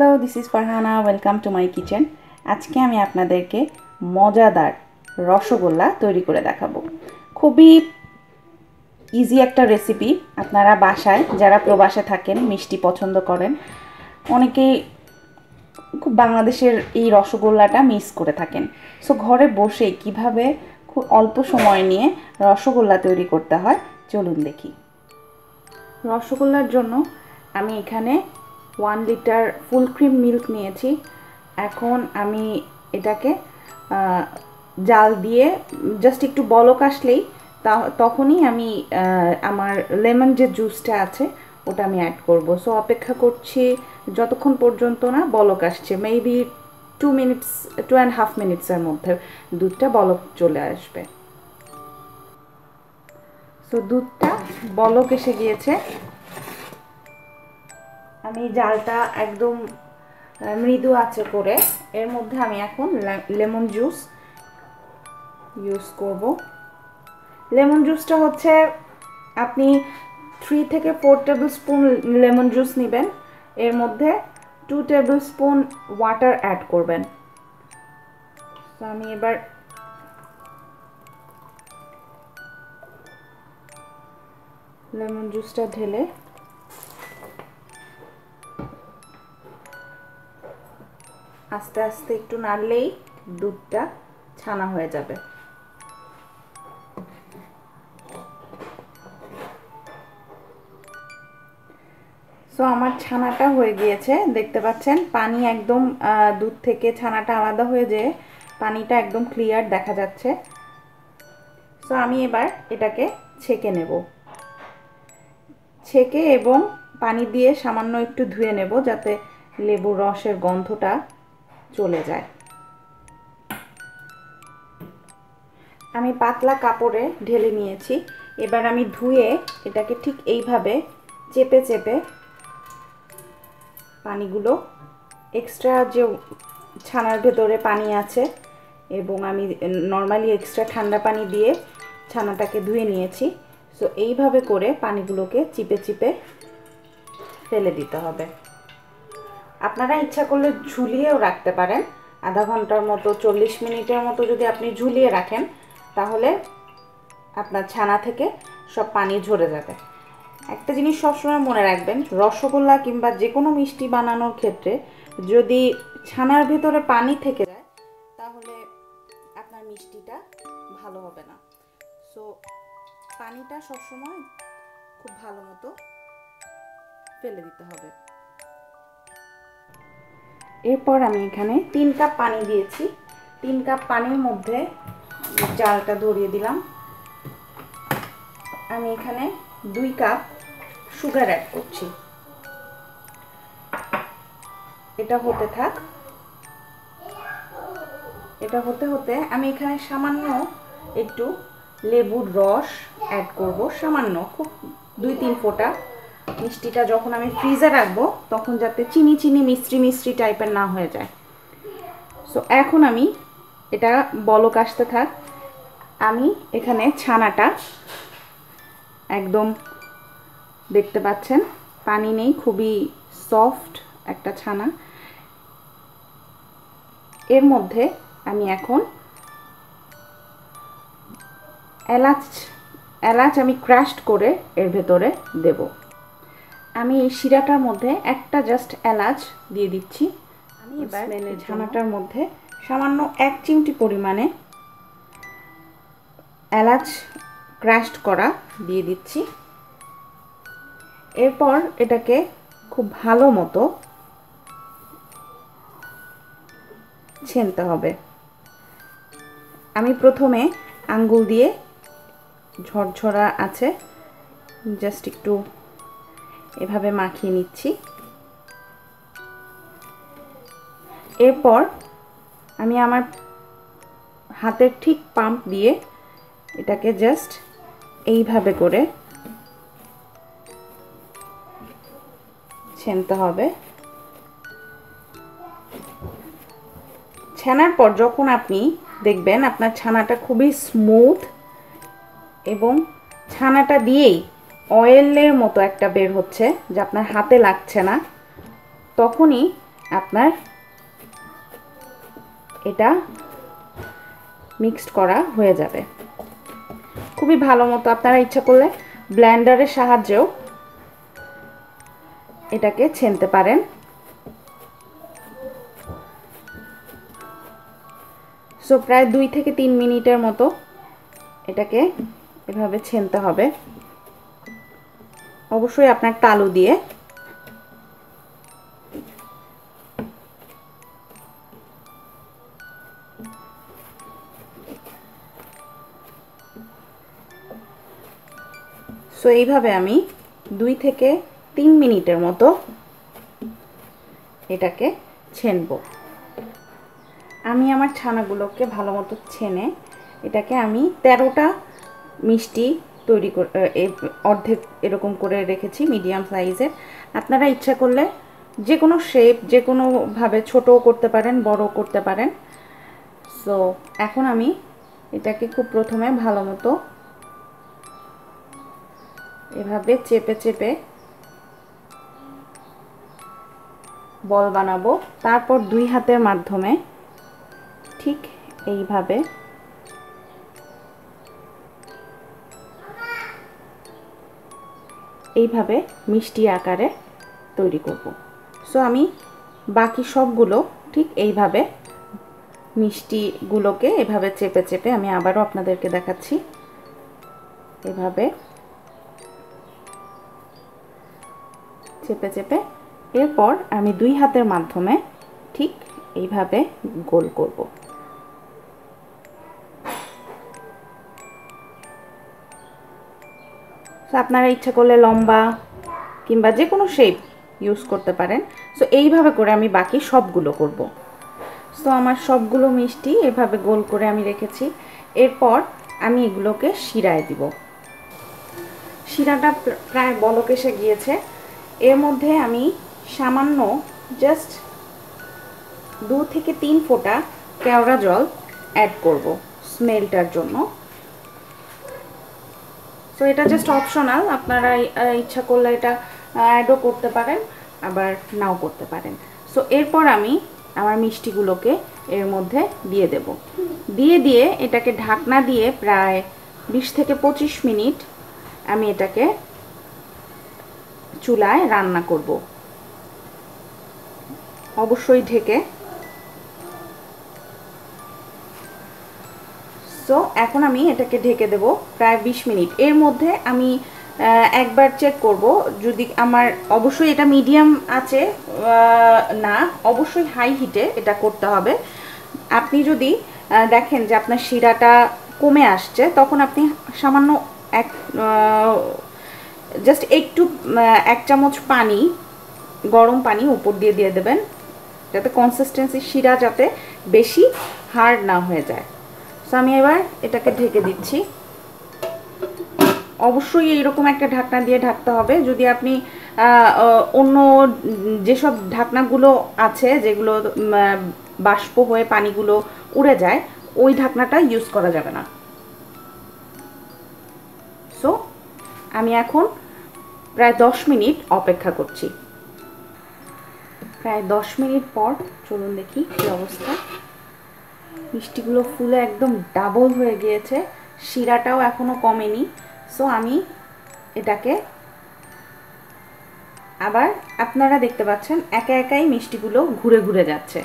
Hello this is Farhana welcome to my kitchen আজকে আমি আপনাদেরকে মজাদার রসগোল্লা তৈরি করে দেখাবো। খুবই ইজি একটা রেসিপি আপনারা বাসায় যারা প্রবাসে থাকেন, মিষ্টি পছন্দ করেন, অনেকেই খুব বাংলাদেশের এই রসগোল্লাটা মিস করে থাকেন। সো ঘরে বসে কীভাবে খুব অল্প সময় নিয়ে রসগোল্লা তৈরি করতে হয়, চলুন দেখি। রসগোল্লার জন্য আমি এখানে one litre full cream milk নিয়েছি। এখন আমি এটাকে জাল দিয়ে জাস্ট একটু বলক আসলেই তখনই আমি আমার লেমন যে জুসটা আছে, ওটা আমি অ্যাড করব। সো অপেক্ষা করছি যতক্ষণ পর্যন্ত না বলক আসছে। Maybe two minutes two and half মিনিটসের মধ্যে দুধটা বলক চলে আসবে। সো দুধটা বলক এসে গিয়েছে। আমি জালটা একদম মৃদু আছে করে এর মধ্যে আমি এখন লেমন জুস ইউজ করব। লেমন জুসটা হচ্ছে, আপনি থ্রি থেকে four tablespoon lemon juice নেবেন, এর মধ্যে two tablespoon water add করবেন। তো আমি এবার লেমন জুসটা ঢেলে আস্তে আস্তে একটু নাড়লেই দুধটা ছানা হয়ে যাবে। সো আমার ছানাটা হয়ে গিয়েছে, দেখতে পাচ্ছেন? পানি একদম দুধ থেকে ছানাটা আলাদা হয়ে যেয়ে পানিটা একদম ক্লিয়ার দেখা যাচ্ছে। সো আমি এবার এটাকে ছেঁকে নেব। ছেঁকে এবং পানি দিয়ে সামান্য একটু ধুয়ে নেব যাতে লেবুর রসের গন্ধটা চলে যায়। আমি পাতলা কাপড়ে ঢেলে নিয়েছি। এবার আমি ধুয়ে এটাকে ঠিক এইভাবে চেপে চেপে পানিগুলো এক্সট্রা যে ছানার ভেতরে পানি আছে এবং আমি নর্মালি এক্সট্রা ঠান্ডা পানি দিয়ে ছানাটাকে ধুয়ে নিয়েছি। সো এইভাবে করে পানিগুলোকে চিপে চিপে ফেলে দিতে হবে। আপনারা ইচ্ছা করলে ঝুলিয়েও রাখতে পারেন। আধা ঘণ্টার মতো, চল্লিশ মিনিটের মতো যদি আপনি ঝুলিয়ে রাখেন, তাহলে আপনার ছানা থেকে সব পানি ঝরে যাবে। একটা জিনিস সবসময় মনে রাখবেন, রসগোল্লা কিংবা যে কোনো মিষ্টি বানানোর ক্ষেত্রে যদি ছানার ভেতরে পানি থেকে যায়, তাহলে আপনার মিষ্টিটা ভালো হবে না। সো পানিটা সবসময় খুব ভালো মতো ফেলে দিতে হবে। এরপর আমি এখানে তিন কাপ পানি দিয়েছি। তিন কাপ পানির মধ্যে জালটা ধরিয়ে দিলাম। আমি এখানে দুই কাপ সুগার অ্যাড করছি। এটা হতে থাক। এটা হতে হতে আমি এখানে সামান্য একটু লেবুর রস অ্যাড করব। সামান্য, খুব দুই তিন ফোঁটা। মিষ্টিটা যখন আমি ফ্রিজে রাখব, তখন যাতে চিনি চিনি মিষ্টি মিষ্টি টাইপের না হয়ে যায়। সো এখন আমি এটা বলক আসতে থাক। আমি এখানে ছানাটা একদম দেখতে পাচ্ছেন, পানি নেই, খুবই সফট একটা ছানা। এর মধ্যে আমি এখন এলাচ এলাচ আমি ক্রাশড করে এর ভেতরে দেব। আমি এই শিরাটার মধ্যে একটা জাস্ট এলাচ দিয়ে দিচ্ছি। আমি এবার ছানাটার মধ্যে সামান্য এক চিমটি পরিমাণে এলাচ ক্রাশড করা দিয়ে দিচ্ছি। এরপর এটাকে খুব ভালো মতো ছেনতে হবে। আমি প্রথমে আঙ্গুল দিয়ে ঝরঝরা আছে জাস্ট একটু এভাবে মাখিয়ে নিচ্ছি। এরপর আমি আমার হাতের ঠিক পাম্প দিয়ে এটাকে জাস্ট এইভাবে করে ছেনতে হবে। ছানার পর যখন আপনি দেখবেন আপনার ছানাটা খুবই স্মুথ এবং ছানাটা দিয়েই অয়েলের মতো একটা বের হচ্ছে যে আপনার হাতে লাগছে না। তখনই আপনার এটা মিক্সড করা হয়ে যাবে। খুবই ভালো মতো আপনারা ইচ্ছা করলে ব্ল্যান্ডারের সাহায্যেও এটাকে ছেনতে পারেন। সো প্রায় দুই থেকে তিন মিনিটের মতো এটাকে এভাবে ছেনতে হবে। অবশ্যই আপনার তালু দিয়ে। সো এইভাবে আমি দুই থেকে তিন মিনিটের মতো এটাকে ছেনবো। আমি আমার ছানাগুলোকে ভালো মতো ছেনে এটাকে আমি তেরোটা মিষ্টি তৈরি অর্ধেক এরকম করে রেখেছি মিডিয়াম সাইজের আপনারা ইচ্ছা করলে যে কোনো শেপ যে কোনোভাবে ছোটও করতে পারেন বড় করতে পারেন। সো এখন আমি এটাকে খুব প্রথমে ভালো মতো এভাবে চেপে চেপে বল বানাবো। তারপর দুই হাতের মাধ্যমে ঠিক এইভাবে এইভাবে মিষ্টি আকারে তৈরি করব। সো আমি বাকি সবগুলো ঠিক এইভাবে মিষ্টিগুলোকে এভাবে চেপে চেপে আমি আবারও আপনাদেরকে দেখাচ্ছি। এভাবে চেপে চেপে এরপর আমি দুই হাতের মাধ্যমে ঠিক এইভাবে গোল করব। আপনারা ইচ্ছা করলে লম্বা কিংবা যে কোনো শেপ ইউজ করতে পারেন। সো এইভাবে করে আমি বাকি সবগুলো করব। সো আমার সবগুলো মিষ্টি এভাবে গোল করে আমি রেখেছি। এরপর আমি এগুলোকে শিরায় দিব। শিরাটা প্রায় বলক এসে গিয়েছে। এর মধ্যে আমি সামান্য জাস্ট দু থেকে তিন ফোঁটা কেওড়া জল অ্যাড করব স্মেলটার জন্য। তো এটা জাস্ট অপশনাল আপনারা ইচ্ছা করলে এটা অ্যাডও করতে পারেন, আবার নাও করতে পারেন। সো এরপর আমি আমার মিষ্টিগুলোকে এর মধ্যে দিয়ে দেব। দিয়ে দিয়ে এটাকে ঢাকনা দিয়ে প্রায় বিশ থেকে পঁচিশ মিনিট আমি এটাকে চুলায় রান্না করব। অবশ্যই ঢেকে সো এখন আমি এটাকে ঢেকে দেব প্রায় ২০ মিনিট। এর মধ্যে আমি একবার চেক করব। যদি আমার, অবশ্যই এটা মিডিয়াম আছে না, অবশ্যই হাই হিটে এটা করতে হবে। আপনি যদি দেখেন যে আপনার শিরাটা কমে আসছে, তখন আপনি সামান্য এক জাস্ট একটু এক চামচ পানি, গরম পানি উপর দিয়ে দিয়ে দেবেন। যাতে কনসিস্টেন্সি শিরা যাতে বেশি হার্ড না হয়ে যায়। সো আমি এবার এটাকে ঢেকে দিচ্ছি। অবশ্যই এইরকম একটা ঢাকনা দিয়ে ঢাকতে হবে। যদি আপনি অন্য যেসব ঢাকনাগুলো আছে, যেগুলো বাষ্প হয়ে পানিগুলো উড়ে যায়, ওই ঢাকনাটা ইউজ করা যাবে না। সো আমি এখন প্রায় দশ মিনিট অপেক্ষা করছি। প্রায় দশ মিনিট পর, চলুন দেখি কী অবস্থা। মিষ্টিগুলো ফুলে একদম ডাবল হয়ে গিয়েছে। শিরাটাও এখনও কমেনি। সো আমি এটাকে আবার আপনারা দেখতে পাচ্ছেন, একা একাই মিষ্টিগুলো ঘুরে ঘুরে যাচ্ছে।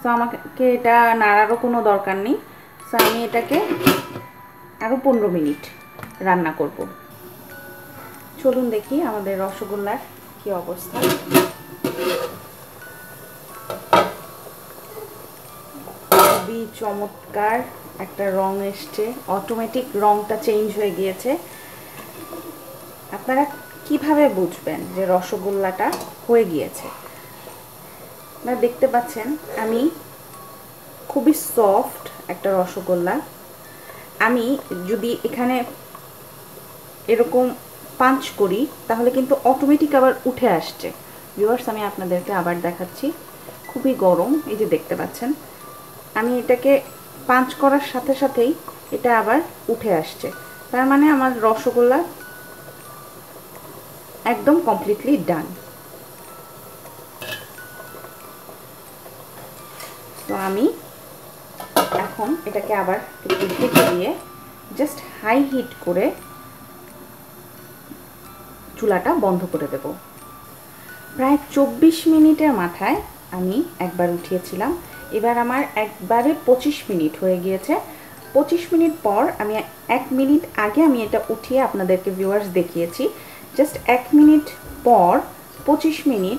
সো আমাকে এটা নাড়ারও কোনো দরকার নেই। সো আমি এটাকে আরও পনেরো মিনিট রান্না করব। চলুন দেখি আমাদের রসগোল্লার কি অবস্থা। খুবই চমৎকার, একটা রং এসছে অটোমেটিক রংটা চেঞ্জ হয়ে গিয়েছে। আপনারা কীভাবে বুঝবেন যে রসগোল্লাটা হয়ে গিয়েছে? আপনারা দেখতে পাচ্ছেন, আমি খুবই সফট একটা রসগোল্লা। আমি যদি এখানে এরকম পাঞ্চ করি, তাহলে কিন্তু অটোমেটিক আবার উঠে আসছে। ভিউয়ার্স আমি আপনাদেরকে আবার দেখাচ্ছি। খুবই গরম, এই যে দেখতে পাচ্ছেন। আমি এটাকে পাঁচ করার সাথে সাথেই এটা আবার উঠে আসছে। তার মানে আমার রসগোল্লা একদম কমপ্লিটলি ডান তো আমি এখন এটাকে আবার একটু ঢেকে দিয়ে জাস্ট হাই হিট করে চুলাটা বন্ধ করে দেব। প্রায় চব্বিশ মিনিটের মাথায় আমি একবার উঠিয়েছিলাম। এবার আমার একবারে পঁচিশ মিনিট হয়ে গিয়েছে। পঁচিশ মিনিট পর আমি এক মিনিট আগে আমি এটা উঠিয়ে আপনাদেরকে ভিউয়ার্স দেখিয়েছি। জাস্ট এক মিনিট পর, পঁচিশ মিনিট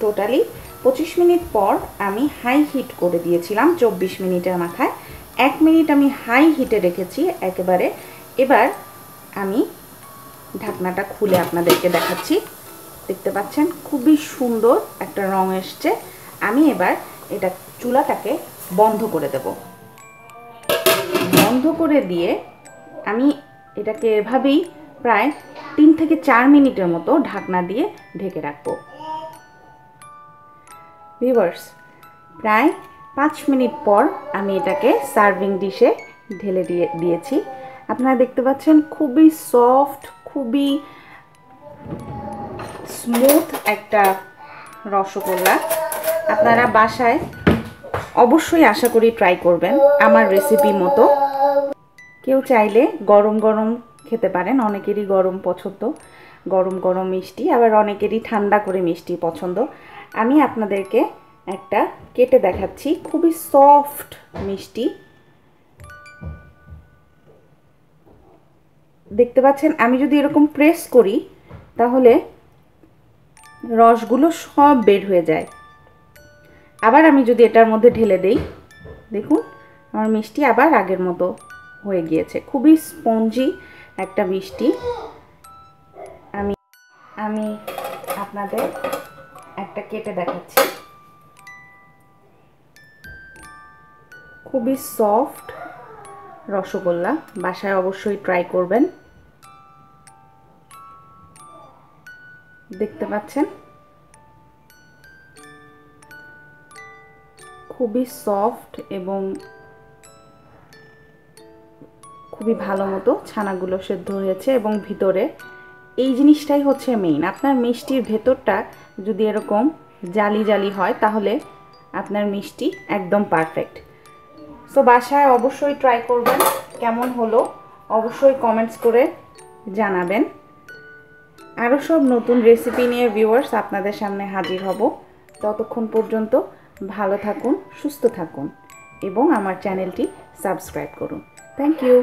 টোটালি পঁচিশ মিনিট পর আমি হাই হিট করে দিয়েছিলাম চব্বিশ মিনিটের মাথায়। এক মিনিট আমি হাই হিটে রেখেছি একেবারে। এবার আমি ঢাকনাটা খুলে আপনাদেরকে দেখাচ্ছি। দেখতে পাচ্ছেন? খুবই সুন্দর একটা রং এসছে। আমি এবার এটা চুলাটাকে বন্ধ করে দেব। বন্ধ করে দিয়ে আমি এটাকে এভাবেই প্রায় তিন থেকে চার মিনিটের মতো ঢাকনা দিয়ে ঢেকে রাখব। ভিভার্স প্রায় পাঁচ মিনিট পর আমি এটাকে সার্ভিং ডিশে ঢেলে দিয়ে, দিয়েছি। আপনারা দেখতে পাচ্ছেন খুবই সফট, খুবই স্মুথ একটা রসগোল্লা। আপনারা বাসায় অবশ্যই আশা করি ট্রাই করবেন আমার রেসিপি মতো। কেউ চাইলে গরম গরম খেতে পারেন, অনেকেরই গরম পছন্দ। গরম গরম মিষ্টি, আবার অনেকেরই ঠান্ডা করে মিষ্টি পছন্দ। আমি আপনাদেরকে একটা কেটে দেখাচ্ছি, খুবই সফট মিষ্টি। দেখতে পাচ্ছেন, আমি যদি এরকম প্রেস করি, তাহলে রসগুলো সব বের হয়ে যায়। আবার আমি যদি এটার মধ্যে ঢেলে দেই, দেখুন, আমার মিষ্টি আবার আগের মতো হয়ে গিয়েছে। খুবই স্পঞ্জি একটা মিষ্টি। আমি আমি আপনাদের একটা কেটে দেখাচ্ছি। খুবই সফট রসগোল্লা, বাসায় অবশ্যই ট্রাই করবেন। দেখতে পাচ্ছেন? খুবই সফট এবং খুবই ভালো মতো ছানাগুলো সেদ্ধ হয়েছে এবং ভিতরে এই জিনিসটাই হচ্ছে মেইন আপনার মিষ্টির ভেতরটা যদি এরকম জালি জালি হয়, তাহলে আপনার মিষ্টি একদম পারফেক্ট সো বাসায় অবশ্যই ট্রাই করবেন, কেমন হলো অবশ্যই কমেন্টস করে জানাবেন। আরও সব নতুন রেসিপি নিয়ে ভিউয়ার্স আপনাদের সামনে হাজির হব। ততক্ষণ পর্যন্ত ভালো থাকুন সুস্থ থাকুন এবং আমার চ্যানেলটি সাবস্ক্রাইব করুন। Thank you